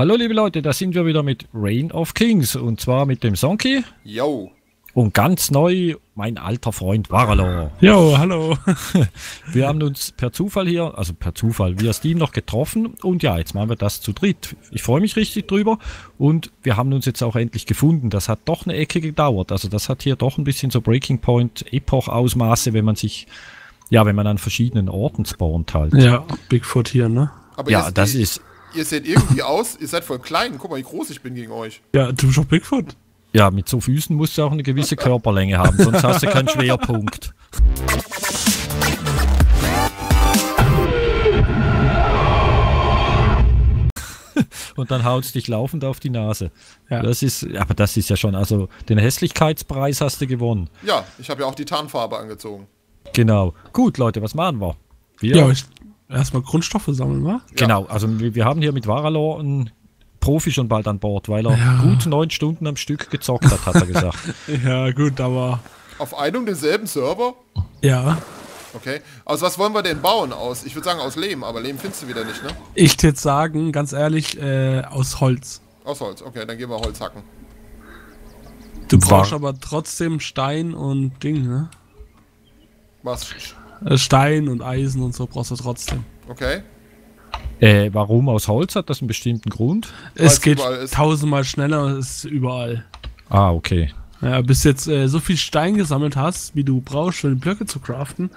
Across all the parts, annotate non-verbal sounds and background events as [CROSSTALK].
Hallo liebe Leute, da sind wir wieder mit Reign of Kings und zwar mit dem Sonky Yo. und ganz neu mein alter Freund Varalor. Jo, hallo. [LAUGHS] Wir haben uns per Zufall hier, also per Zufall via Steam noch getroffen und ja, jetzt machen wir das zu dritt. Ich freue mich richtig drüber und wir haben uns jetzt auch endlich gefunden. Das hat doch eine Ecke gedauert. Also das hat hier doch ein bisschen so Breaking Point Epoch Ausmaße, wenn man sich ja, wenn man an verschiedenen Orten spawnt halt. Ja, Bigfoot hier, ne? Aber Ja, das ist Ihr seht irgendwie aus, ihr seid voll klein. Guck mal, wie groß ich bin gegen euch. Ja, du bist doch Bigfoot. ja, mit so Füßen musst du auch eine gewisse Körperlänge haben, sonst hast du keinen [LAUGHS] Schwerpunkt. Und dann haut's dich laufend auf die Nase. Ja. Das ist, aber das ist ja schon, also den Hässlichkeitspreis hast du gewonnen. Ja, ich habe ja auch die Tarnfarbe angezogen. Genau. Gut, Leute, was machen wir? Wir, Ja, ich, erstmal Grundstoffe sammeln, wa? genau, also wir, haben hier mit Varalor einen Profi schon bald an Bord, weil er Ja. gut neun Stunden am Stück gezockt hat, hat er gesagt. [LAUGHS] Ja, gut, aber. Auf einem und denselben Server? Ja. Okay. Aus was wollen wir denn bauen? Aus, ich würde sagen aus Lehm, aber Lehm findest du wieder nicht, ne? Ich würde jetzt sagen, ganz ehrlich, äh, aus Holz. Aus Holz. Okay, dann gehen wir Holz hacken. Du brauchst aber trotzdem Stein und Ding, ne? Was? Äh, Stein und Eisen und so brauchst du trotzdem. Okay. Äh, warum aus Holz? Hat das einen bestimmten Grund? Es es geht tausendmal schneller, es ist überall. Ah, okay. Ja, bis jetzt äh, so viel Stein gesammelt hast, wie du brauchst, um die Blöcke zu craften,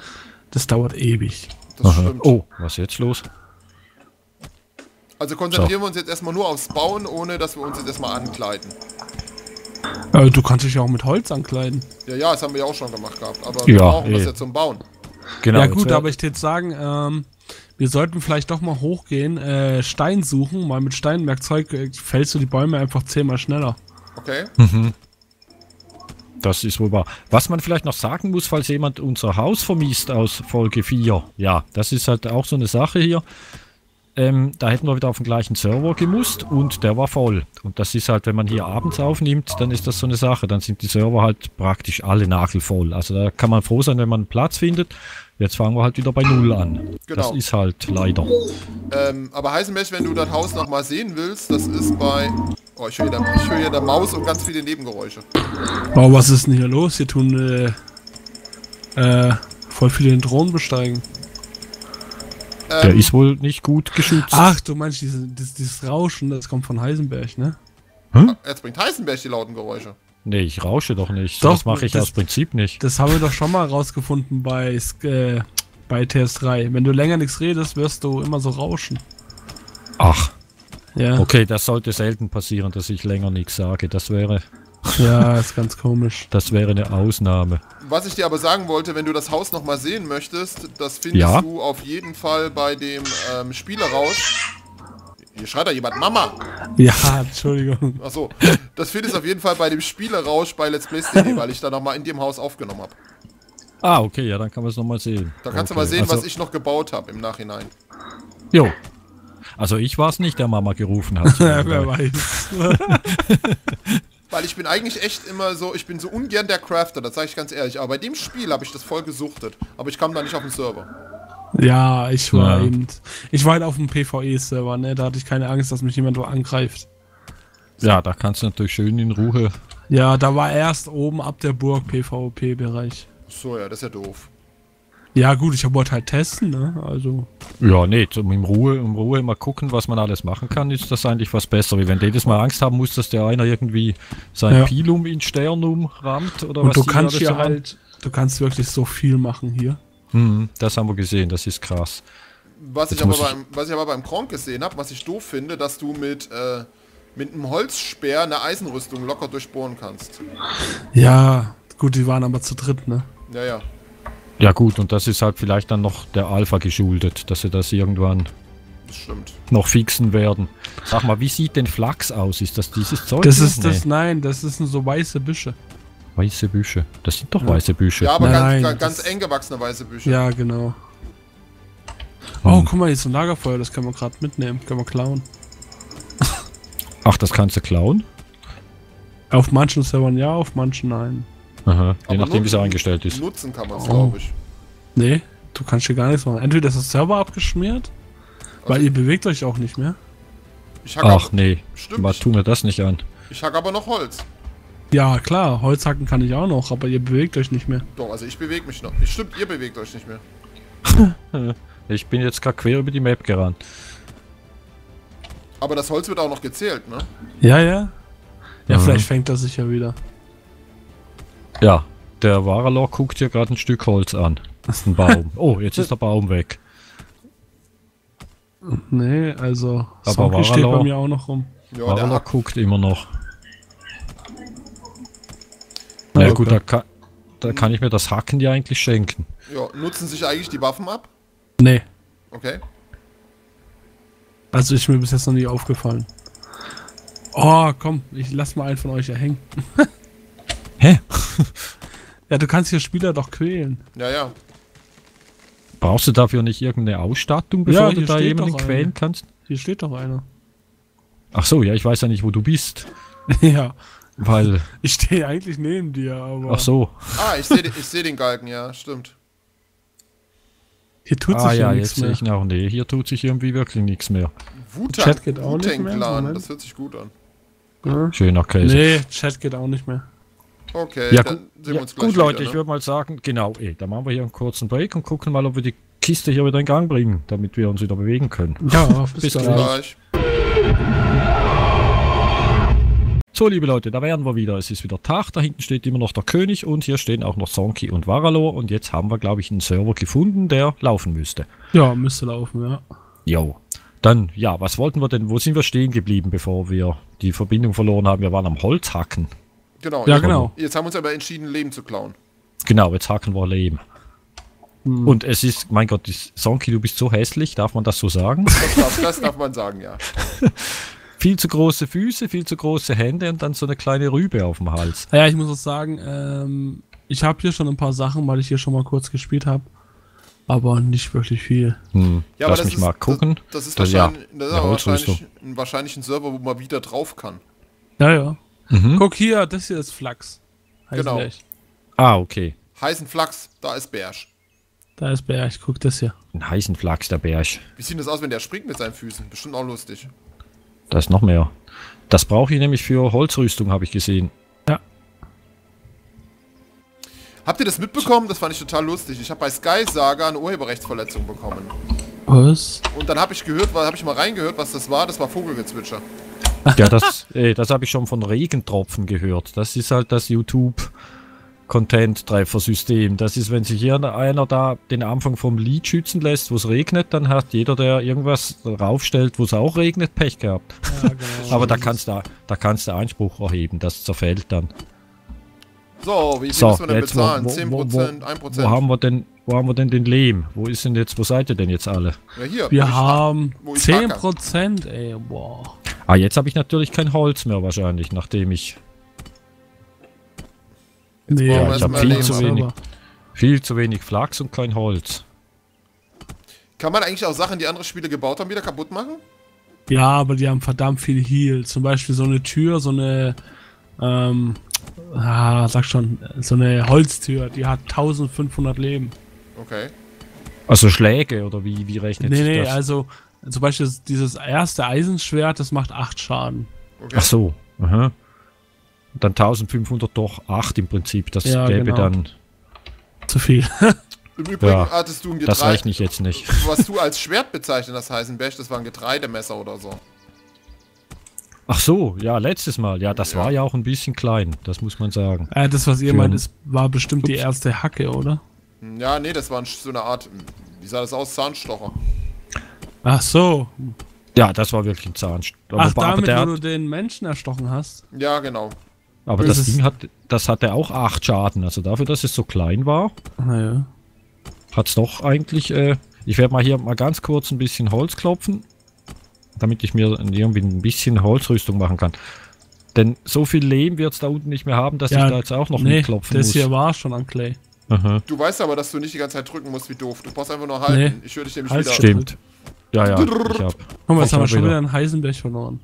das dauert ewig. Das Aha. stimmt. Oh, was ist jetzt los? Also konzentrieren wir uns jetzt erstmal nur aufs Bauen, ohne dass wir uns jetzt erstmal ankleiden. Äh, du kannst dich ja auch mit Holz ankleiden. Ja, ja, das haben wir ja auch schon gemacht gehabt. Aber wir Ja, brauchen das eh. jetzt zum Bauen. Genau. ja jetzt gut, aber ich würde sagen, ähm, wir sollten vielleicht doch mal hochgehen, äh, Stein suchen, weil mit Steinwerkzeug äh, fällst du die Bäume einfach zehnmal schneller. Okay. Das ist wohl wahr. Was man vielleicht noch sagen muss, falls jemand unser Haus vermisst aus Folge 4. Ja, das ist halt auch so eine Sache hier. Ähm, da hätten wir wieder auf den gleichen Server gemusst und der war voll. Und das ist halt, wenn man hier abends aufnimmt, dann ist das so eine Sache. Dann sind die Server halt praktisch alle nagelvoll. Also da kann man froh sein, wenn man einen Platz findet. Jetzt fangen wir halt wieder bei Null an. Das Genau. ist halt leider. Ähm, aber Heisenberg, wenn du das Haus nochmal sehen willst, das ist bei... Oh, ich höre hier, der- ich höre hier der Maus und ganz viele Nebengeräusche. Oh, was ist denn hier los? Hier tun äh, äh, voll viele den Drohnen besteigen. Der Ähm, ist wohl nicht gut geschützt. Ach, du meinst diese, dieses, dieses Rauschen, das kommt von Heisenberg, ne? jetzt bringt Heisenberg die lauten Geräusche. Nee, ich rausche doch nicht. Doch, das mache ich das- aus Prinzip nicht. Das haben wir doch schon mal rausgefunden bei, äh, bei TS3. Wenn du länger nichts redest, wirst du immer so rauschen. Ach. Ja, Okay, das sollte selten passieren, dass ich länger nichts sage. Das wäre, ja, [LAUGHS] ist ganz komisch. das wäre eine Ausnahme. Was ich dir aber sagen wollte, wenn du das Haus nochmal sehen möchtest, das findest Ja. du auf jeden Fall bei dem ähm, Spielerausch. Hier schreit da jemand Mama. Ja, Entschuldigung. Achso. Das findest du auf jeden Fall bei dem Spielerausch bei Let's Plays.de, [LAUGHS] weil ich da nochmal in dem Haus aufgenommen habe. Ah, okay, ja, dann kann man es nochmal sehen. Da kannst okay. du mal sehen, also, was ich noch gebaut habe im Nachhinein. Jo. Also ich war es nicht, der Mama gerufen hat. Ja, [LAUGHS] wer weiß. Weil ich bin eigentlich echt immer so, ich bin so ungern der Crafter, das sage ich ganz ehrlich. Aber bei dem Spiel habe ich das voll gesuchtet. Aber ich kam da nicht auf den Server. Ja, ich war Ja. eben. Ich war halt auf dem PvE-Server, ne? Da hatte ich keine Angst, dass mich jemand wo angreift. ja, da kannst du natürlich schön in Ruhe. Ja, da war erst oben ab der Burg PvP-Bereich. So, ja, das ist ja doof. Ja, gut, ich wollte halt testen, ne? Also. Ja, nee, zum in Ruhe, in Ruhe mal gucken, was man alles machen kann, ist das eigentlich was besser. Wie wenn du jedes Mal Angst haben muss, dass der einer irgendwie sein Ja. Pilum in Sternum rammt oder Und was du kannst hier haben. halt. Du kannst wirklich so viel machen hier. Hm, das haben wir gesehen, das ist krass. Was ich, aber ich- beim, was ich aber beim Kronk gesehen habe, was ich doof finde, dass du mit, äh, mit einem Holzspeer eine Eisenrüstung locker durchbohren kannst. Ja, gut, die waren aber zu dritt, ne? Ja, ja. Ja gut, und das ist halt vielleicht dann noch der Alpha geschuldet, dass sie das irgendwann Das stimmt. noch fixen werden. Sag mal, wie sieht denn Flachs aus? Ist das dieses Zeug? Das ist das, nein, das sind so weiße Büsche. Weiße Büsche. Das sind doch weiße Büsche. Ja, aber Nein, ganz, das- ganz eng gewachsene weiße Büsche. Ja, genau. Hm. Oh, guck mal, hier ist ein Lagerfeuer, das können wir gerade mitnehmen, können wir klauen. Ach, das kannst du klauen? Auf manchen Servern ja, auf manchen nein. Aha. Je nachdem, wie es eingestellt ist. Nutzen kann man es, Oh. glaube ich. Nee, du kannst hier gar nichts machen. Entweder ist das Server abgeschmiert, weil ihr bewegt euch auch nicht mehr. Ich hack Ach aber, nee, Stimmt. was tun wir das nicht an? ich hack aber noch Holz. Ja, klar, Holzhacken kann ich auch noch, aber ihr bewegt euch nicht mehr. Doch, also ich bewege mich noch. Stimmt, ihr bewegt euch nicht mehr. [LAUGHS] Ich bin jetzt gerade quer über die Map gerannt. Aber das Holz wird auch noch gezählt, ne? Ja, ja. Ja, Mhm. vielleicht fängt er sich ja wieder. Ja, der Waralor guckt hier gerade ein Stück Holz an. Das ist ein Baum. [LAUGHS] Oh, jetzt ist der Baum weg. Nee, also Aber Sonky steht bei mir auch noch rum. Ja, der Waralor guckt immer noch. Na ja, Okay. gut, da kann, da kann ich mir das Hacken ja eigentlich schenken. Ja, nutzen sich eigentlich die Waffen ab? Nee, Okay. also ist mir bis jetzt noch nie aufgefallen. Oh, komm, ich lass mal einen von euch erhängen. [LAUGHS] Ja, du kannst hier Spieler doch quälen. Ja, ja. Brauchst du dafür nicht irgendeine Ausstattung, bevor Ja, du hier da steht jemanden doch quälen eine. kannst? Hier steht doch einer. Ach so, ja, ich weiß ja nicht, wo du bist. [LAUGHS] ja, Weil, [LAUGHS] ich stehe eigentlich neben dir, aber ach so. Ah, ich sehe ich seh den Galgen, ja, stimmt. hier tut ah sich ja, ja jetzt nichts sehe mehr. ich noch, nee, hier tut sich irgendwie wirklich nichts mehr. Wutan, Chat geht auch nicht mehr, das hört sich gut an. Ja? Schöner Käse. Nee, Chat geht auch nicht mehr. Okay, Ja, dann sehen wir ja uns gleich gut, Leute, wieder, ich ne? würde mal sagen, genau, eh, dann machen wir hier einen kurzen Break und gucken mal, ob wir die Kiste hier wieder in Gang bringen, damit wir uns wieder bewegen können. Ja, [LAUGHS] bis, Bis. Gleich. So, liebe Leute, da wären wir wieder. Es ist wieder Tag, da hinten steht immer noch der König und hier stehen auch noch Sonki und Varalor und jetzt haben wir, glaube ich, einen Server gefunden, der laufen müsste. Ja, müsste laufen, ja. Jo. Dann, ja, was wollten wir denn? Wo sind wir stehen geblieben, bevor wir die Verbindung verloren haben? Wir waren am Holzhacken. Genau, Ja, jetzt, genau. jetzt haben wir uns aber entschieden, Leben zu klauen. Genau, jetzt hacken wir Lehm. Hm. Und es ist, mein Gott, Sonki, du bist so hässlich, darf man das so sagen? Das darf, das darf man sagen, ja. [LAUGHS] viel zu große Füße, viel zu große Hände und dann so eine kleine Rübe auf dem Hals. Ja, ich muss auch sagen, ähm, ich habe hier schon ein paar Sachen, weil ich hier schon mal kurz gespielt habe. Aber nicht wirklich viel. Hm. Ja, Lass mich ist, mal gucken. Das, das ist Das- ja, wahrscheinlich, das ist wahrscheinlich, wahrscheinlich ein Server, wo man wieder drauf kann. Ja, ja. Mhm. Guck hier, das hier ist Flachs. Heißt Genau. Ah, okay. Heißen Flachs, da ist Bärsch. Da ist Berg, guck das hier. Ein heißen Flachs, der Berg. Wie sieht das aus, wenn der springt mit seinen Füßen? Bestimmt auch lustig. Da ist noch mehr. Das brauche ich nämlich für Holzrüstung, habe ich gesehen. Habt ihr das mitbekommen? Das fand ich total lustig. Ich habe bei Sky Saga eine Urheberrechtsverletzung bekommen. Was? Und dann habe ich gehört, habe ich mal reingehört, was das war. Das war Vogelgezwitscher. Ja, das, äh, das habe ich schon von Regentropfen gehört. Das ist halt das YouTube Content-Treffer-System. Das ist, wenn sich hier einer da den Anfang vom Lied schützen lässt, wo es regnet, dann hat jeder, der irgendwas raufstellt, wo es auch regnet, Pech gehabt. Ja, genau. [LAUGHS] Aber da kannst du, da kannst du Einspruch erheben, das zerfällt dann. So, wie viel So, müssen wir denn jetzt wo, bezahlen? wo, 10%, wo, wo, 1%? wo haben wir denn, wo haben wir denn den Lehm? Wo ist denn jetzt, wo seid ihr denn jetzt alle? ja, hier. Wir haben wo ich 10%, ey, boah. Ah, jetzt habe ich natürlich kein Holz mehr wahrscheinlich, nachdem ich Nee, wir ich erst hab mal viel zu wenig. viel zu wenig Flachs und kein Holz. Kann man eigentlich auch Sachen, die andere Spiele gebaut haben, wieder kaputt machen? Ja, aber die haben verdammt viel Heal. Zum Beispiel so eine Tür, so eine, ähm, ah, sag schon, so eine Holztür, die hat 1500 Leben. Okay. Also Schläge oder wie, wie rechnet Nee, sich nee, das? also zum Beispiel dieses erste Eisenschwert, das macht 8 Schaden. okay. Ach so. Aha. Und dann 1500 doch 8 im Prinzip. Das Ja, gäbe genau. dann. Zu viel. [LAUGHS] Im Übrigen Ja, hattest du ein Das Getreide. rechne ich jetzt nicht. [LAUGHS] Was du als Schwert bezeichnet hast, Heisenberg, das war ein Getreidemesser oder so. Ach so, ja, letztes Mal. Ja, das Ja. war ja auch ein bisschen klein, das muss man sagen. äh, das, was ihr Für- meint, ist, war bestimmt die Ups. erste Hacke, oder? Hm, Ja, nee, das war ein- so eine Art, wie sah das aus? Zahnstocher. Ach so. Ja, das war wirklich ein Zahnstocher. Ach, aber, damit, der wo hat, du den Menschen erstochen hast? Ja, genau. aber Das das Ding hat, das hatte auch 8 Schaden. Also dafür, dass es so klein war, Naja. hat es doch eigentlich. Äh, ich werde mal hier mal ganz kurz ein bisschen Holz klopfen, damit ich mir irgendwie ein bisschen Holzrüstung machen kann. Denn so viel Lehm wird es da unten nicht mehr haben, dass Ja, ich da jetzt auch noch Nee, mitklopfen das muss. hier war schon an Clay. Aha. Du weißt aber, dass du nicht die ganze Zeit drücken musst wie doof. Du brauchst einfach nur halten. Nee. Ich höre dich nämlich Halt wieder. Stimmt. Ja, ja, ich hab. Guck mal, jetzt haben wir schon wieder- wieder einen Heisenberg verloren.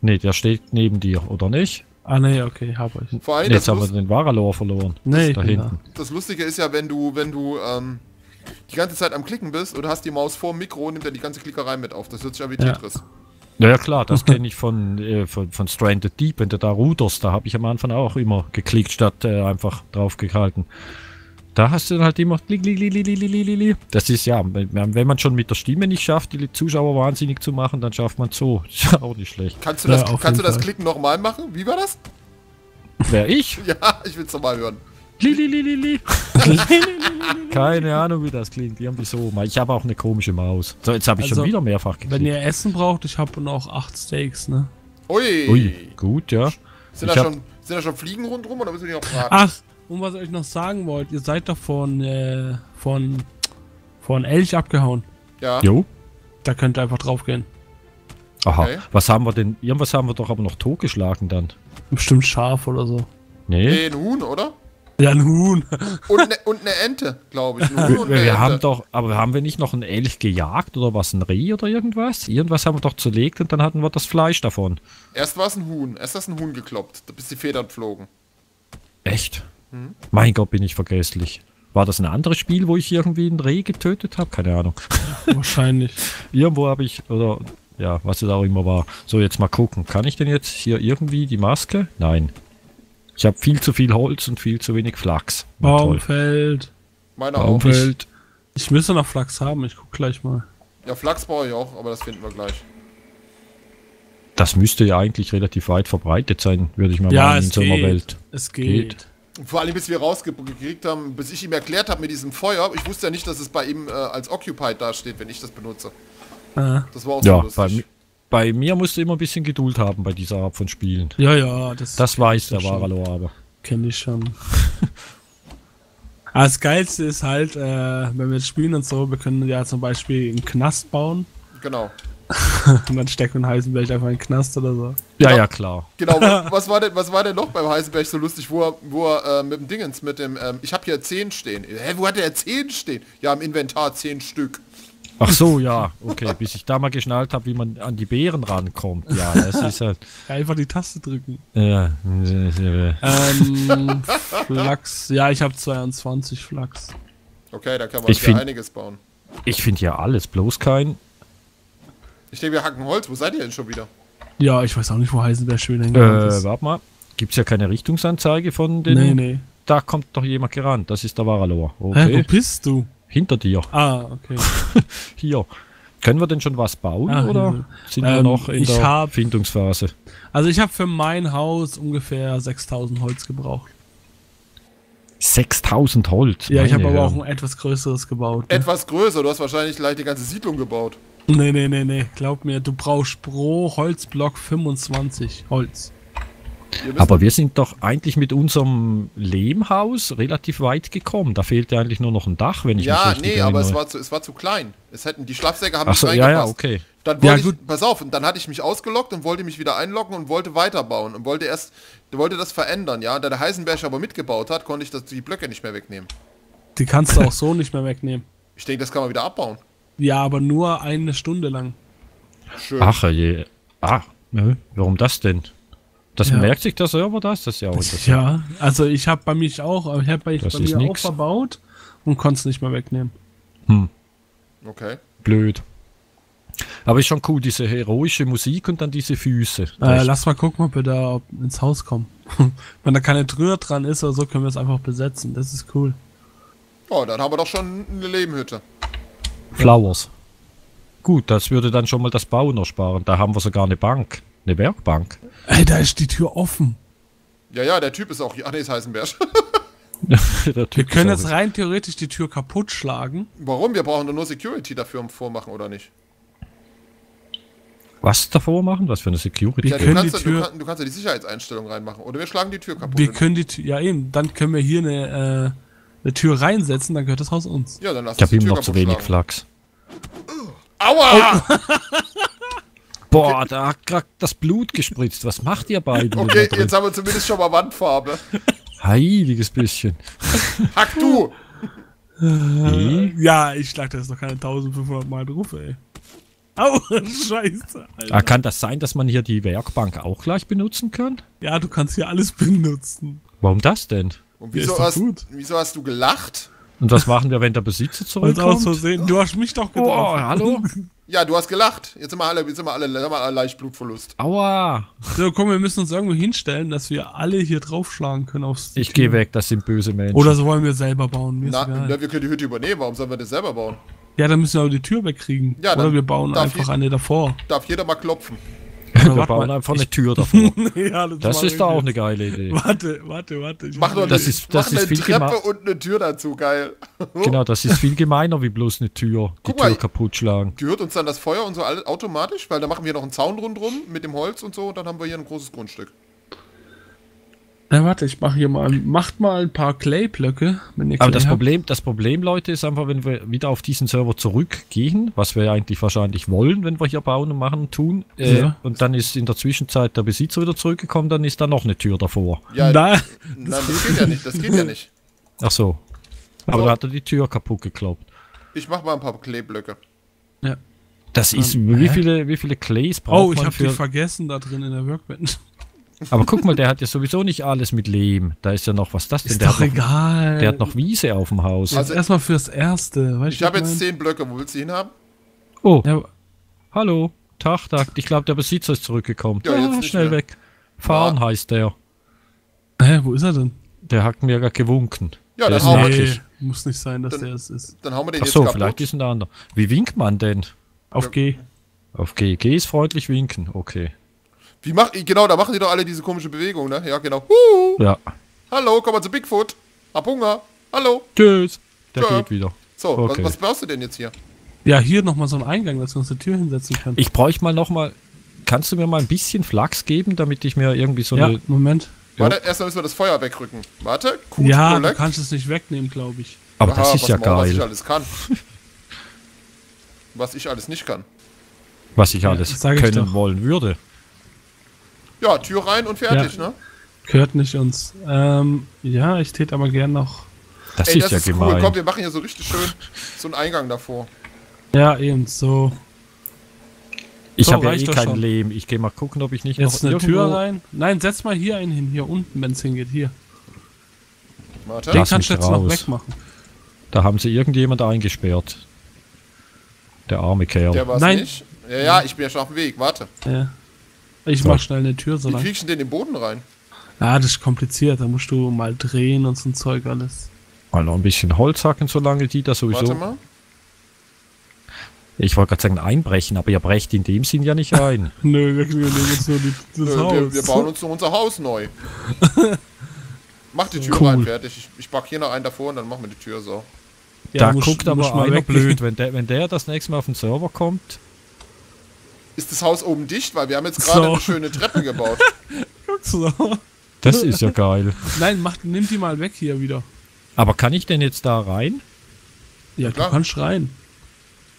Nee, der steht neben dir, oder nicht? Ah, nee, okay, hab ich. Vor allem, Nee, jetzt haben wir den Varalor verloren. Nee, ich da hinten. das Lustige ist ja, wenn du, wenn du ähm, die ganze Zeit am Klicken bist und hast die Maus vor dem Mikro, nimmt er die ganze Klickerei mit auf. Das hört sich an wie. Tetris. Ja, ja klar, das [LAUGHS] kenne ich von, äh, von, von Stranded Deep, wenn du da ruderst, da habe ich am Anfang auch immer geklickt, statt äh, einfach drauf gehalten. Da hast du dann halt immer. Das ist ja, wenn man schon mit der Stimme nicht schafft, die Zuschauer wahnsinnig zu machen, dann schafft man so. [LAUGHS] Ist ja auch nicht schlecht. Kannst du das, ja, kannst du das Klicken nochmal machen? Wie war das? Wer ich? [LAUGHS] Ja, ich will will's nochmal hören. [LAUGHS] Keine Ahnung, wie das klingt. Irgendwie so. Ich habe auch eine komische Maus. So, jetzt habe ich also, schon wieder mehrfach geklickt. Wenn ihr Essen braucht, ich habe noch acht Steaks, ne? Ui. Ui, gut, ja. Sind, da schon, sind da schon Fliegen rundherum oder müssen wir die noch fragen? Ach, und was ich euch noch sagen wollte, ihr seid doch von, äh, von, von Elch abgehauen. Ja. Jo. Da könnt ihr einfach drauf gehen. Aha. Okay. Was haben wir denn? Irgendwas haben wir doch aber noch totgeschlagen dann. Bestimmt Schaf oder so. Nee. Nee, ein Huhn, oder? Ja, ein Huhn. [LAUGHS] Und eine und ne Ente, glaube ich. Ein Huhn Wir, und eine wir Ente. haben doch, aber haben wir nicht noch einen Elch gejagt oder was? Ein Reh oder irgendwas? Irgendwas haben wir doch zerlegt und dann hatten wir das Fleisch davon. Erst war es ein Huhn. Erst ist ein Huhn gekloppt, bis die Federn flogen. Echt? Mein Gott, bin ich vergesslich. War das ein anderes Spiel, wo ich irgendwie ein Reh getötet habe? Keine Ahnung. [LAUGHS] Wahrscheinlich. Irgendwo habe ich, oder ja, was es auch immer war. So, jetzt mal gucken. Kann ich denn jetzt hier irgendwie die Maske? Nein. Ich habe viel zu viel Holz und viel zu wenig Flachs. Baumfeld. Meiner auch. Baumfeld. Ich müsste noch Flachs haben, ich guck gleich mal. Ja, Flachs brauche ich auch, aber das finden wir gleich. Das müsste ja eigentlich relativ weit verbreitet sein, würde ich mal Ja, meinen, in es so einer. Welt. Es geht. Geht. Vor allem, bis wir rausgekriegt haben, bis ich ihm erklärt habe mit diesem Feuer. Ich wusste ja nicht, dass es bei ihm äh, als Occupied dasteht, wenn ich das benutze. Äh, Das war auch so Ja, lustig. bei, bei mir musst du immer ein bisschen Geduld haben bei dieser Art von Spielen. ja, ja, das, Das weiß der schon. Waralo aber. kenne ich schon. Aber [LAUGHS] das Geilste ist halt, äh, wenn wir jetzt spielen und so, wir können ja zum Beispiel einen Knast bauen Genau. Und dann stecken wir Heisenberg einfach in den Knast oder so. Ja, Ja. ja, klar. Genau, wa- [LAUGHS] was war denn, was war denn noch beim Heisenberg so lustig, wo er, wo er äh, mit dem Dingens, mit dem, ähm, ich habe hier 10 stehen. Hä, wo hat er 10 stehen? Ja, im Inventar 10 Stück. Ach so, ja, okay. Bis ich da mal geschnallt habe, wie man an die Beeren rankommt. Ja, das [LAUGHS] ist halt. Ja, einfach die Taste drücken. Ja, äh, Ähm, [LAUGHS] Flachs. Ja, ich habe 22 Flachs. Okay, da kann man Ich ja find- einiges bauen. ich finde ja alles, bloß kein. Ich denke, wir hacken Holz. Wo seid ihr denn schon wieder? Ja, ich weiß auch nicht, wo Heisenberg schön hingegangen Äh, ist. warte mal. Gibt es ja keine Richtungsanzeige von den. Nee, nee. Da kommt doch jemand gerannt. Das ist der Waraloa. Hä, wo Okay. bist du? Hinter dir. Ah, okay. [LAUGHS] Hier. Können wir denn schon was bauen Ah, oder sind wir Ähm, noch in ich der hab- Findungsphase? Also ich habe für mein Haus ungefähr 6000 Holz gebraucht. 6000 Holz. Ja, ich habe aber auch ein etwas größeres gebaut. Ne? Etwas größer. Du hast wahrscheinlich gleich die ganze Siedlung gebaut. Nee, nee, nee, nee. Glaub mir, du brauchst pro Holzblock 25 Holz. Aber wir sind doch eigentlich mit unserem Lehmhaus relativ weit gekommen. Da fehlt ja eigentlich nur noch ein Dach, wenn ich mich ja, richtig nee, aber es erinnere. war, zu, es war zu klein. Es hätten, die Schlafsäcke haben Ach nicht so, ja, reingepasst. ja, okay. Dann Ja, wollte gut. ich, pass auf, und dann hatte ich mich ausgeloggt und wollte mich wieder einloggen und wollte weiterbauen und wollte erst, wollte das verändern, ja. Da der Heisenberg aber mitgebaut hat, konnte ich das, die Blöcke nicht mehr wegnehmen. Die kannst du auch so nicht mehr wegnehmen. Ich denke, das kann man wieder abbauen. Ja, aber nur eine Stunde lang. Schön. Ach je. Ah, nö, warum das denn? Das Ja. merkt sich der Server das? Das ist ja auch Das, ja, also ich habe bei mich auch, aber ich habe bei, Das bei mir nix. auch verbaut und konnte es nicht mehr wegnehmen. Okay. Blöd. Aber ist schon cool, diese heroische Musik und dann diese Füße. Äh, lass mal gucken, ob wir da ob ins Haus kommen. [LAUGHS] Wenn da keine Tür dran ist oder so, können wir es einfach besetzen. Das ist cool. Oh, dann haben wir doch schon eine Lebenhütte. Flowers. Gut, das würde dann schon mal das Bauen ersparen. Da haben wir sogar eine Bank. Eine Werkbank. Ey, da ist die Tür offen. Ja, ja, der Typ ist auch hier. Ach nee, ist Heisenberg. Wir können jetzt rein theoretisch die Tür kaputt schlagen. Warum? Wir brauchen doch nur Security dafür um vormachen, oder nicht? Was davor machen? Was für eine Security? Wir Ja, du können kannst, die ja- du, Tür- kann, du kannst ja die Sicherheitseinstellung reinmachen. Oder wir schlagen die Tür kaputt. Wir können die Tür, ja eben, dann können wir hier eine, äh, eine Tür reinsetzen, dann gehört das Haus uns. ja, dann lass Ich habe die ihm noch zu wenig. Flachs. Aua! [LAUGHS] Boah, da hat grad das Blut gespritzt. Was macht ihr beiden? Okay, jetzt haben wir zumindest schon mal Wandfarbe. Heiliges bisschen. [LAUGHS] Hack du! Nee. Ja, ich schlag das noch keine 1500 Mal drauf, ey. Au, [LAUGHS] scheiße. Alter. Ah, kann das sein, dass man hier die Werkbank auch gleich benutzen kann? Ja, du kannst hier alles benutzen. Warum das denn? Und Ja, wieso, ist doch hast, gut. wieso hast du gelacht? Und was machen wir, wenn der Besitzer Weil aus zurückkommt? Versehen, du hast mich doch getroffen. hallo? [LAUGHS] Ja, du hast gelacht. Jetzt sind wir alle, jetzt sind wir alle, sind wir alle leicht Blutverlust. Aua! So, komm, wir müssen uns irgendwo hinstellen, dass wir alle hier draufschlagen können aufs Ich gehe weg, das sind böse Menschen. Oder so wollen wir selber bauen. Mir ist Na, egal. na, wir können die Hütte übernehmen. Warum sollen wir das selber bauen? Ja, dann müssen wir aber die Tür wegkriegen. Ja, Oder dann wir bauen einfach ich- eine davor. Darf jeder mal klopfen. [LAUGHS] wir warte bauen mal, einfach eine Tür [LAUGHS] davor. ja, Das machen ist wir doch auch eine geile Idee. Warte, warte, warte. Ich Mach doch Das eine, ist- das mach ist eine viel Treppe und eine Tür dazu. Geil. [LAUGHS] Genau, das ist viel gemeiner wie bloß eine Tür. Die Guck mal. Tür kaputt schlagen. Gehört uns dann das Feuer und so alles automatisch? Weil da machen wir noch einen Zaun rundrum mit dem Holz und so und dann haben wir hier ein großes Grundstück. Na, warte, ich mach hier mal. Macht mal ein paar Clay-Blöcke, Aber Clay das habt. Problem, das Problem, Leute, ist einfach, wenn wir wieder auf diesen Server zurückgehen, was wir eigentlich wahrscheinlich wollen, wenn wir hier bauen und machen und tun, äh, Ja. und dann ist in der Zwischenzeit der Besitzer wieder zurückgekommen, dann ist da noch eine Tür davor. Ja, Nein, nein, das geht ja nicht. Das geht ja nicht. Ach so. Aber So. da hat er die Tür kaputt gekloppt. Ich mach mal ein paar Kleeblöcke. ja. Das ist, Ähm, wie viele, wie viele Clays braucht Oh, ich man hab die vergessen da drin in der Workbench. Aber guck mal, der hat ja sowieso nicht alles mit Lehm. Da ist ja noch, was ist das denn? Ist der, doch hat noch, egal. der hat noch Wiese auf dem Haus. Jetzt Also- erstmal fürs Erste. Weißt Ich habe jetzt zehn Blöcke. Wo willst du hinhaben? Oh, mein? Ja, hallo. Tag, Tag. Ich glaube, der Besitzer ist zurückgekommen. Ja, jetzt Ah, schnell mehr. weg. Fahren Ja. heißt der. hä, wo ist er denn? Der hat mir gar gewunken. Ja, Der dann ist hauen, wir, nackig. muss nicht sein, dass Dann- der es ist. dann hauen wir den Ach jetzt so, kaputt. vielleicht ist ein anderer. Wie winkt man denn? Auf G. Auf G. G ist freundlich winken. Okay. Wie mach, genau, da machen die doch alle diese komische Bewegung, ne? Ja, genau. Huhu. Ja. Hallo, komm mal zu Bigfoot. Hab Hunger. Hallo. Tschüss. Der Tschö. geht wieder. So, Okay. was, was brauchst du denn jetzt hier? Ja, hier nochmal so ein Eingang, dass wir uns die Tür hinsetzen können. Ich bräuchte mal noch mal. Kannst du mir mal ein bisschen Flachs geben, damit ich mir irgendwie so ja, eine. Moment. Ja. Warte, erstmal müssen wir das Feuer wegrücken. Warte. Gut, Ja, du collect. kannst es nicht wegnehmen, glaube ich. Aber das Aha, ist pass ja mal auf, Was ich geil. alles kann. [LAUGHS] was ich alles nicht kann. Was ich Ja, alles das ich können doch. wollen würde. Ja, Tür rein und fertig, Ja. ne? Gehört nicht uns. Ähm, ja, ich täte aber gern noch. Das Ey, ist das ja ist gemein. cool. Komm, wir machen hier so richtig schön so einen Eingang davor. Ja, eben so. ich So, habe ja eh kein schon. Leben. Ich gehe mal gucken, ob ich nicht Jetzt noch eine. Tür rein. Nein, setz mal hier einen hin, hier unten, wenn es hingeht. Hier. Warte. Den Lass kannst du jetzt noch raus. wegmachen. Da haben sie irgendjemand eingesperrt. Der arme Kerl. Der war's Nein. nicht. Ja, ja, ich bin ja schon auf dem Weg. Warte. Ja. Ich So. mach schnell eine Tür so Wie lang. kriegst du denn den Boden rein? Ja, das ist kompliziert. Da musst du mal drehen und so ein Zeug alles. Mal noch ein bisschen Holz hacken, solange die da Warte sowieso... mal. Ich wollte gerade sagen einbrechen, aber ihr brecht in dem Sinn ja nicht ein. [LAUGHS] Nö, wir kriegen jetzt nur die, das Nö, Haus. wir, wir bauen uns nur unser Haus neu. [LAUGHS] Mach die Tür Cool. rein, fertig. Ich, ich back hier noch einen davor und dann machen wir die Tür so. Ja, da musst- guckt aber mal einer blöd, [LAUGHS] wenn der, wenn der das nächste Mal auf den Server kommt. Ist das Haus oben dicht? Weil wir haben jetzt gerade So. eine schöne Treppe gebaut. [LAUGHS] So. Das ist ja geil. Nein, mach, nimm die mal weg hier wieder. Aber kann ich denn jetzt da rein? Ja, klar. du kannst rein.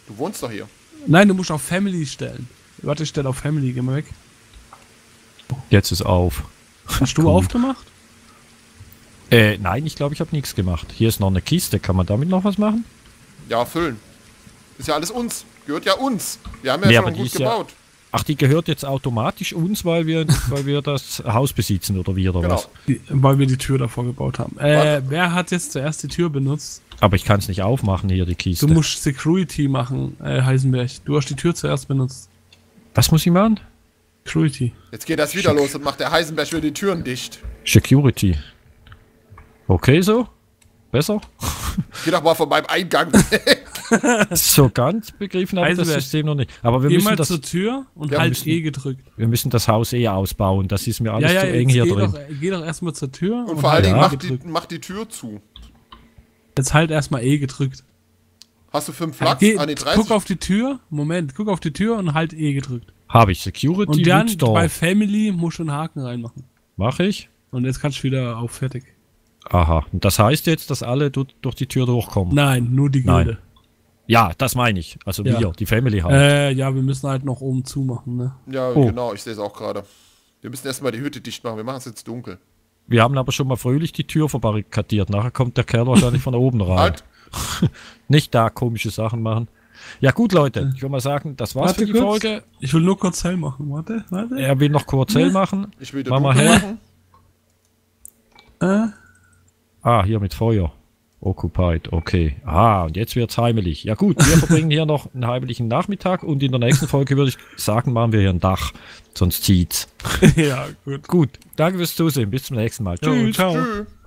Du wohnst doch hier. Nein, du musst auf Family stellen. Warte, ich stell auf Family, geh mal weg. Jetzt ist auf. Hast du aufgemacht? Äh, nein, ich glaube, ich habe nichts gemacht. Hier ist noch eine Kiste. Kann man damit noch was machen? Ja, füllen. Ist ja alles uns. Gehört ja uns. Wir haben ja Nee, schon gut ist ja- gebaut. Ach, die gehört jetzt automatisch uns, weil wir, [LAUGHS] weil wir das Haus besitzen oder wie oder Genau. was? Die, weil wir die Tür davor gebaut haben. Äh, wer hat jetzt zuerst die Tür benutzt? Aber ich kann es nicht aufmachen hier, die Kiste. Du musst Security machen, äh, Heisenberg. Du hast die Tür zuerst benutzt. was muss ich machen? Security. Jetzt geht das wieder los und macht der Heisenberg wieder die Türen dicht. Security. Okay, so? Besser? Geh doch mal von meinem Eingang. [LAUGHS] So ganz [LAUGHS] begriffen habe ich das Heisenberg. System noch nicht. Aber wir Geh müssen, mal das, zur Tür und Ja, halt müssen- E gedrückt. wir müssen das Haus eh ausbauen. Das ist mir alles Ja, ja, zu eng hier geh drin. doch, geh doch erstmal zur Tür Und vor allen halt Dingen Ja. mach E die, mach die Tür zu. Jetzt halt erstmal E gedrückt. Hast du fünf Flachs? Geh, ah, nee, 30. guck auf die Tür. Moment, guck auf die Tür und halt E gedrückt. Habe ich Security Und dann Door. bei Family musst du einen Haken reinmachen. Mache ich? Und jetzt kannst du wieder auf fertig. Aha. Und das heißt jetzt, dass alle du, durch die Tür durchkommen? Nein, nur die Nein. Gilde. Ja, das meine ich. Also Ja. wir, die Family halt. Äh, ja, wir müssen halt noch oben zumachen, ne? Ja, Oh. genau, ich sehe es auch gerade. Wir müssen erstmal die Hütte dicht machen. Wir machen es jetzt dunkel. Wir haben aber schon mal fröhlich die Tür verbarrikadiert. Nachher kommt der Kerl wahrscheinlich von oben rein. Halt! [LAUGHS] Nicht da komische Sachen machen. Ja gut, Leute. Ich würde mal sagen, das war's Warte für die kurz. Folge. Ich will nur kurz hell machen. Warte, warte. Er will noch kurz hell machen. Ich will Mach mal hell. machen. Äh, Ah, hier mit Feuer. Occupied, okay. Ah, und jetzt wird's heimelig. Ja gut, wir [LAUGHS] verbringen hier noch einen heimlichen Nachmittag und in der nächsten Folge würde ich sagen, machen wir hier ein Dach. Sonst zieht's. [LAUGHS] ja, gut. Gut, danke fürs Zusehen. Bis zum nächsten Mal. Tschüss. ciao. Tschüss.